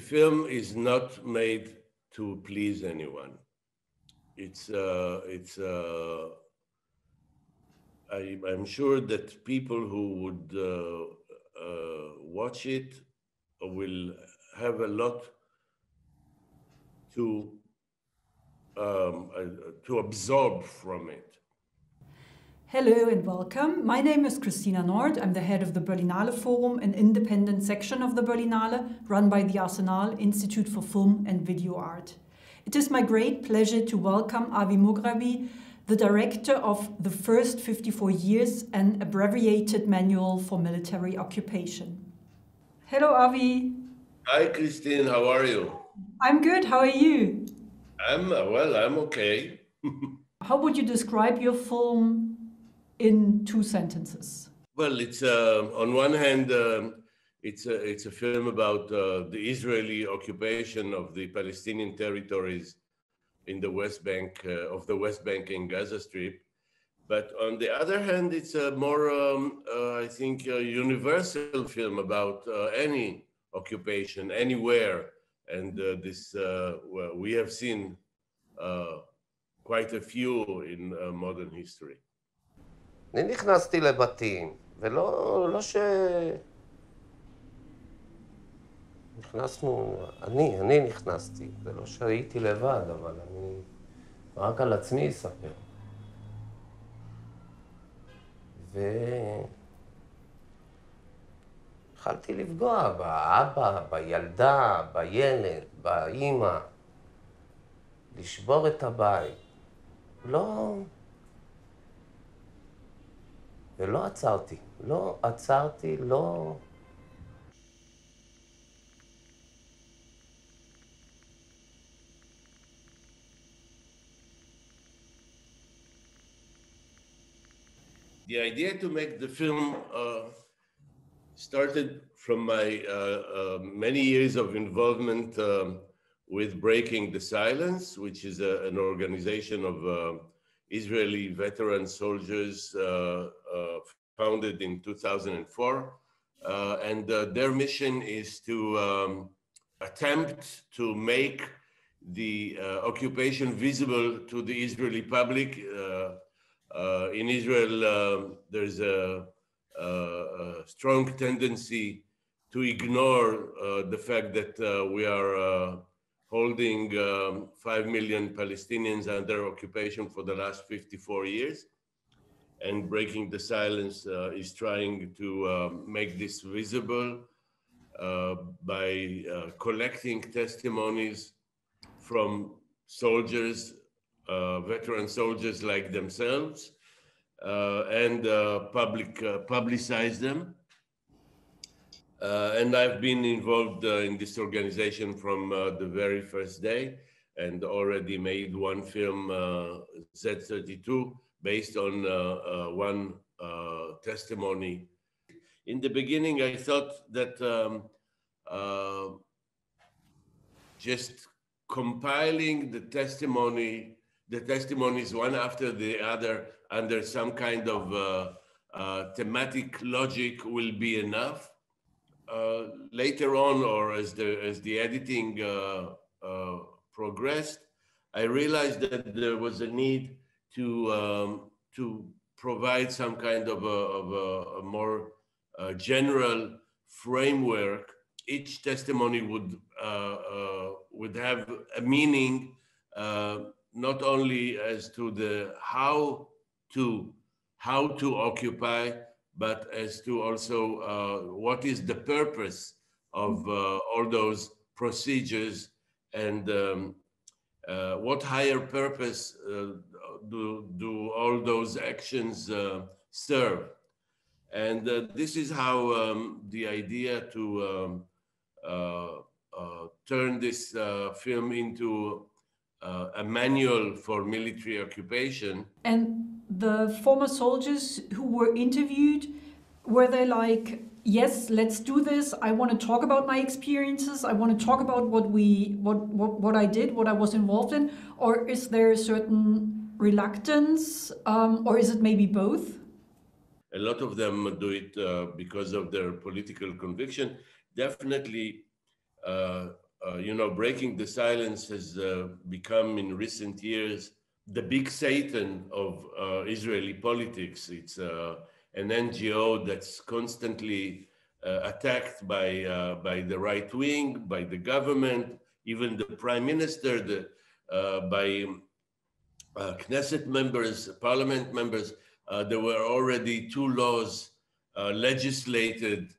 The film is not made to please anyone. It's uh, it's. Uh, I, am sure that people who would uh, uh, watch it will have a lot to um, uh, to absorb from it. Hello and welcome. My name is Cristina Nord. I'm the head of the Berlinale Forum, an independent section of the Berlinale run by the Arsenal Institute for Film and Video Art. It is my great pleasure to welcome Avi Mograbi, the director of The First 54 Years, an abbreviated manual for military occupation. Hello, Avi. Hi, Christine. How are you? I'm good. How are you? I'm, well, I'm okay. How would you describe your film in two sentences? Well, it's uh, on one hand, uh, it's a it's a film about uh, the Israeli occupation of the Palestinian territories in the West Bank uh, of the West Bank and Gaza Strip. But on the other hand, it's a more, um, uh, I think, universal film about uh, any occupation anywhere, and this well, we have seen quite a few in modern history. אני נכנסתי לבתים, ולא לא ש... נכנסנו, אני, אני נכנסתי, זה לא שהייתי לבד, אבל אני רק על עצמי אספר. והתחלתי לפגוע באבא, בילדה, בילד, באימא, לשבור את הבית. לא... ולא עצרתי. לא עצרתי, לא... The idea to make the film uh, started from my uh, uh, many years of involvement um, with Breaking the Silence, which is a, an organization of uh, Israeli veteran soldiers uh, uh, founded in 2004. Uh, and uh, their mission is to um, attempt to make the uh, occupation visible to the Israeli public. Uh, in Israel, um, there's a, a, a, strong tendency to ignore the fact that we are holding um, 5 million Palestinians under occupation for the last 54 years. And Breaking the Silence uh, is trying to uh, make this visible uh, by uh, collecting testimonies from soldiers, uh, veteran soldiers like themselves, uh, and public publicize them and I've been involved uh, in this organization from uh, the very first day and already made one film, uh, Z32, based on uh, uh, one testimony. In the beginning, I thought that um, just compiling the testimony, the testimonies one after the other under some kind of thematic logic will be enough uh, later on, or as the as the editing uh, uh, progressed, I realized that there was a need to um, to provide some kind of a, of a, a more uh, general framework. Each testimony would uh, uh, would have a meaning, not only as to the how to how to occupy, but as to also uh, what is the purpose of uh, all those procedures and um, uh, what higher purpose uh, do, do all those actions uh, serve. And uh, this is how um, the idea to um, turn this film into a manual for military occupation. And the former soldiers who were interviewed, were they like, yes, let's do this. I want to talk about my experiences. I want to talk about what we, what, what, what I did, what I was involved in. Or is there a certain reluctance, um, or is it maybe both? A lot of them do it uh, because of their political conviction. Definitely, uh, uh, you know, breaking the silence has uh, become in recent years the big Satan of uh, Israeli politics. It's uh, an NGO that's constantly uh, attacked by, uh, by the right wing, by the government, even the prime minister, the, by Knesset members, parliament members. there were already two laws legislated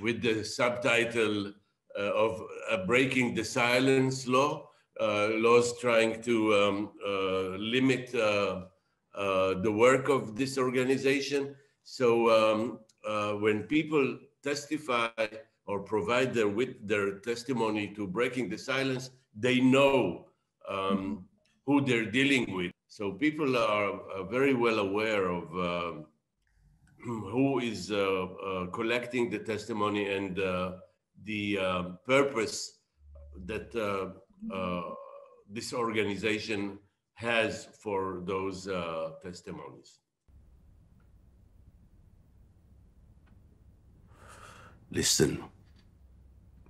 with the subtitle uh, of uh, breaking the silence law, uh, laws trying to um, limit the work of this organization. So um, when people testify or provide their with their testimony to breaking the silence, they know um, who they're dealing with. So people are, are very well aware of uh, who is uh, uh, collecting the testimony and the uh, purpose that uh, uh, Uh, this organization has for those uh, testimonies. Listen,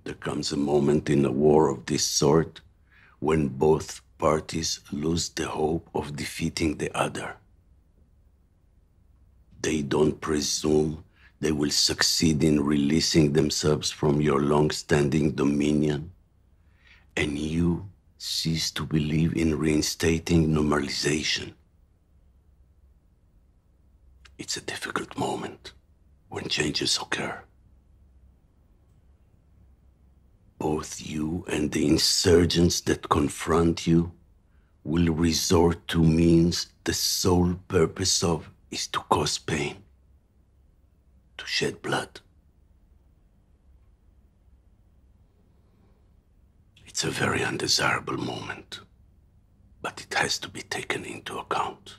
there comes a moment in a war of this sort when both parties lose the hope of defeating the other. They don't presume they will succeed in releasing themselves from your long standing dominion, and you cease to believe in reinstating normalization. It's a difficult moment when changes occur. Both you and the insurgents that confront you will resort to means the sole purpose of is to cause pain to shed blood. It's a very undesirable moment, but it has to be taken into account.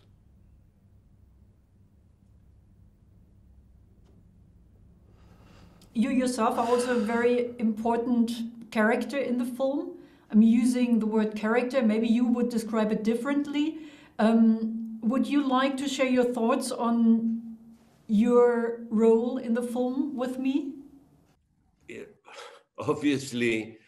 You yourself are also a very important character in the film. I'm using the word character, maybe you would describe it differently. Um, would you like to share your thoughts on your role in the film with me? Yeah, obviously, uh,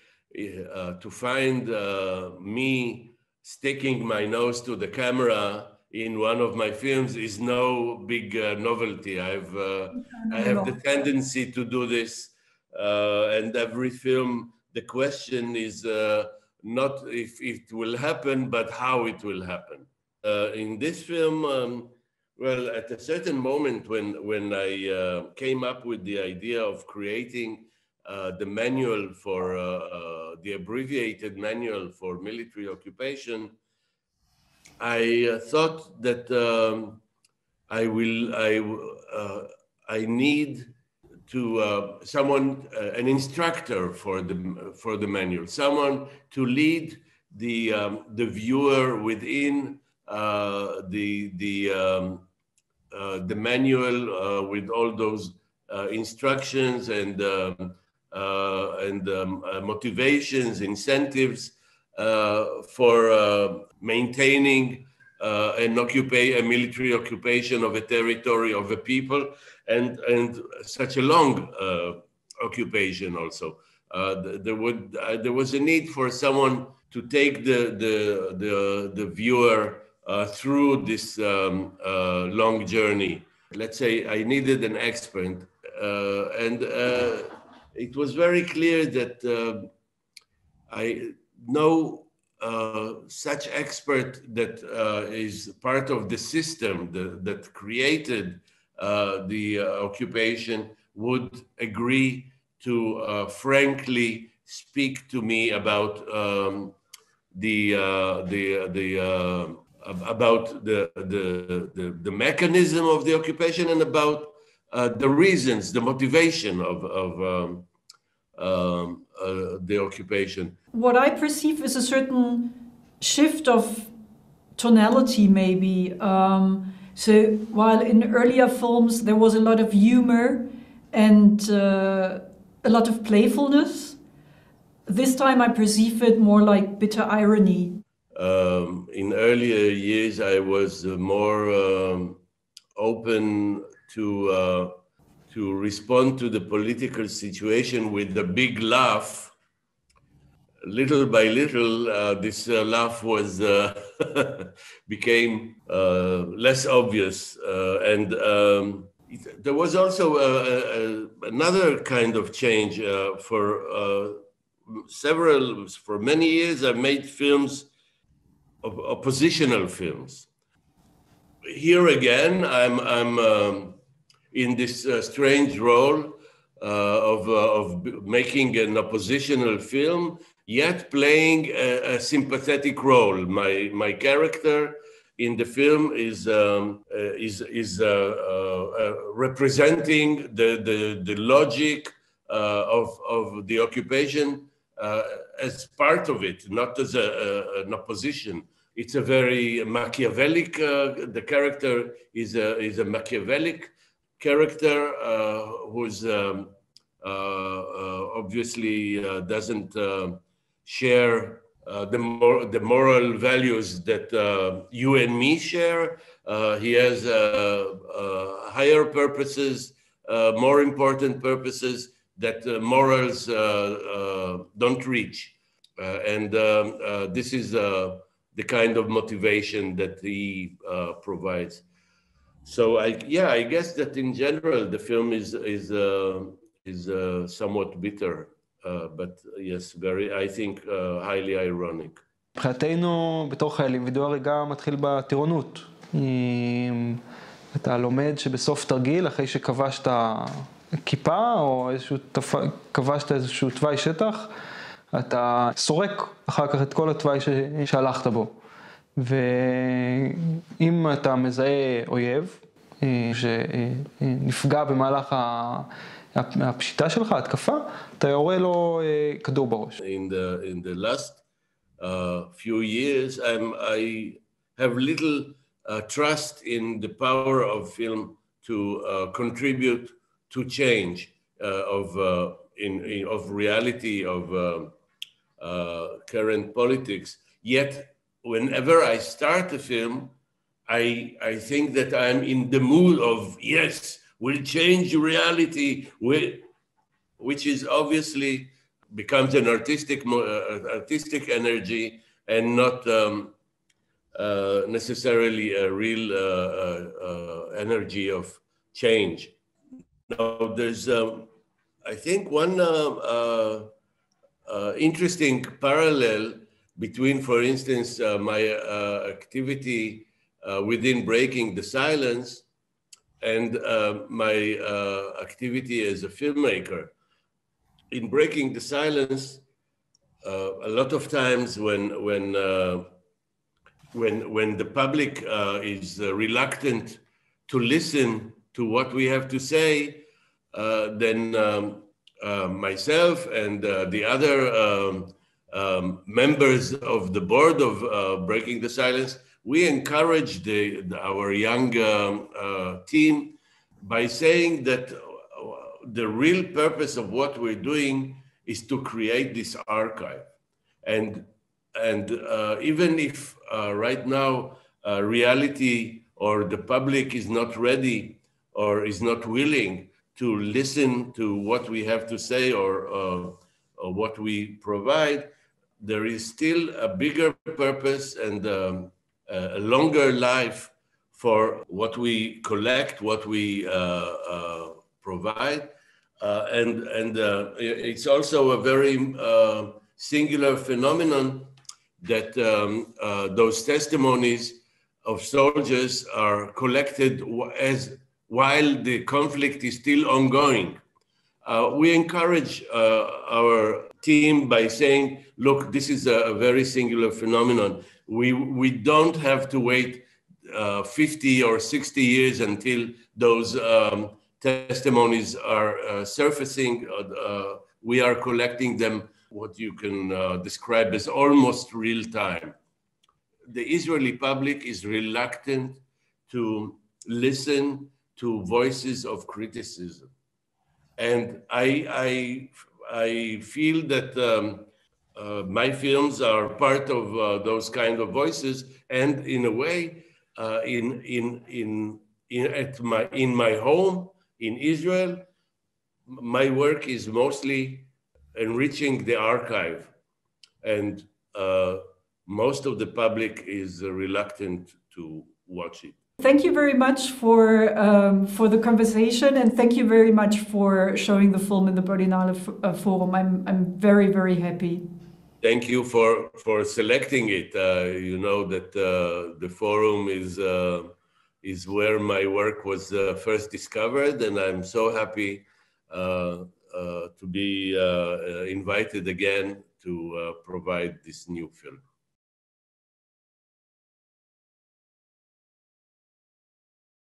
to find uh, me sticking my nose to the camera in one of my films is no big uh, novelty. I've uh, I have the tendency to do this, uh, and every film the question is uh, not if it will happen, but how it will happen. in this film. Um, well, at a certain moment when, when I uh, came up with the idea of creating uh, the manual for uh, uh the abbreviated manual for military occupation, I uh, thought that um, I will I I need to someone an instructor for the for the manual, someone to lead the um, the viewer within the the um, uh, the manual uh, with all those uh, instructions and um, and um, motivations, incentives for maintaining uh, an occupy a military occupation of a territory of a people and and such a long uh, occupation also uh, there would there was a need for someone to take the the the, the viewer uh, through this um, uh, long journey. Let's say I needed an expert, uh, and it was very clear that I know uh, such expert that uh, is part of the system that, that created uh, the occupation would agree to frankly speak to me about um, the the the about the, the, the, the, mechanism of the occupation and about uh, the reasons, the motivation of, of um, um, uh, the occupation. What I perceive is a certain shift of tonality, maybe. Um, so while in earlier films there was a lot of humor and uh, a lot of playfulness, this time I perceive it more like bitter irony. Um, in earlier years, I was uh, more um, open to uh, to respond to the political situation with a big laugh. little by little, uh, this uh, laugh was uh, became uh, less obvious, uh, and um, it, there was also another kind of change for several, for many years. I made films, oppositional films. Here again, I'm I'm um, in this strange role. Uh, of, uh, of making an oppositional film yet playing a, a sympathetic role. My my character in the film is um, uh, is is uh, uh, uh representing the the, the logic uh, of of the occupation uh, as part of it, not as a, a, an opposition. It's a very Machiavellic. the character is a is a Machiavellic character who's um, obviously doesn't share uh, the, mor- the moral values that uh, you and me share. Uh, he has uh, uh, higher purposes, uh, more important purposes that morals don't reach. and um, this is the kind of motivation that he provides. So I, yeah, I guess that in general the film is is is somewhat bitter. Uh, but yes, very, I think, uh, highly ironic. מבחינתנו, בתור חיילים, וידוא הריגה מתחיל בטירונות. אתה לומד שבסוף תרגיל, אחרי שכבשת כיפה, או איזשהו, כבשת איזשהו תוואי שטח, אתה סורק אחר כך את כל התוואי שהלכת בו. ואם אתה מזהה אויב, אה, שנפגע במהלך הפשיטה שלך, התקפה, אתה יורה לו כדור בראש. In the, in the last uh, few years, I'm, I have little uh, trust in the power of film to uh, contribute to change uh, of, uh, in, in, of reality of uh, uh, current politics. Yet, whenever I start a film, I, I think that I'm in the mood of, yes, we'll change reality, which is obviously becomes an artistic uh, artistic energy and not um, uh, necessarily a real uh, uh, uh energy of change. Now, there's, um, I think, one uh, interesting parallel between, for instance, my activity within Breaking the Silence and uh, my uh, activity as a filmmaker. In breaking the silence, uh, a lot of times when when uh, when when the public uh, is uh, reluctant to listen to what we have to say, then um, myself and the other um, um, members of the board of Breaking the Silence we encourage the, our young um, uh, team by saying that uh, the real purpose of what we're doing is to create this archive. And, and uh, even if uh, right now uh, reality or the public is not ready or is not willing to listen to what we have to say or, uh, or what we provide, there is still a bigger purpose and um, a longer life for what we collect, what we uh, uh, provide. Uh, and and it's also a very singular phenomenon that um, those testimonies of soldiers are collected as while the conflict is still ongoing. Uh, we encourage uh, our team by saying, look, this is a, a, very singular phenomenon we, we don't have to wait uh, 50 or 60 years until those um, testimonies are uh, surfacing. Uh, uh we are collecting them, what you can uh, describe as almost real time. The Israeli public is reluctant to listen to voices of criticism. And I, I, I feel that um, uh, my films are part of uh, those kind of voices, and in a way, uh, in in in in at my in my home in Israel, my work is mostly enriching the archive, and uh, most of the public is reluctant to watch it. Thank you very much for um, for the conversation, and thank you very much for showing the film in the Berlinale uh, Forum. I'm I'm very very happy. Thank you for for selecting it. Uh, you know that uh, the forum is uh, is where my work was uh, first discovered, and I'm so happy to be invited again to provide this new film.